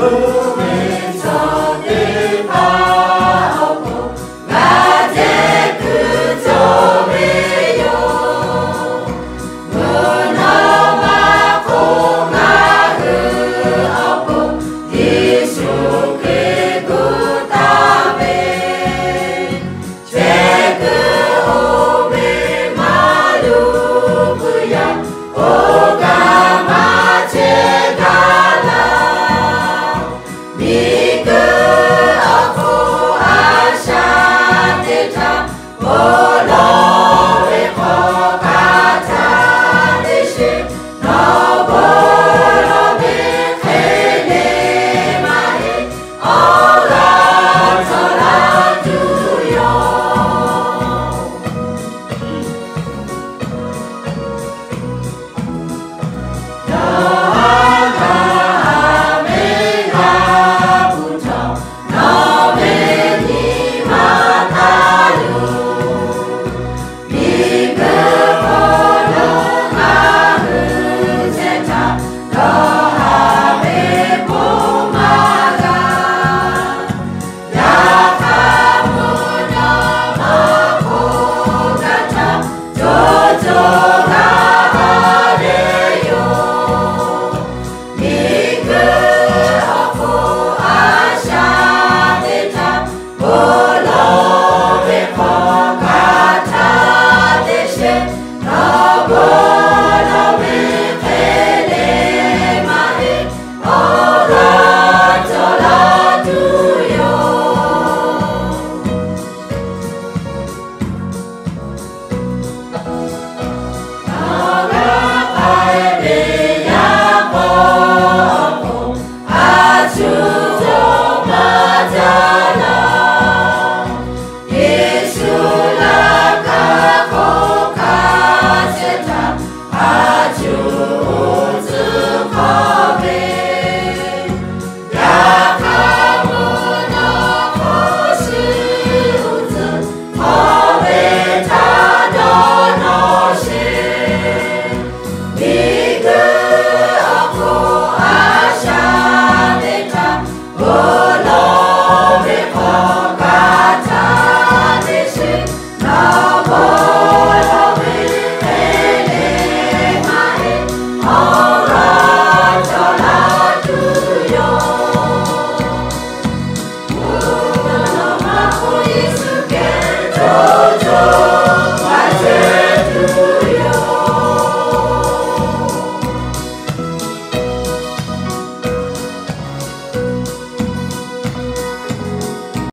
Lord. Oh!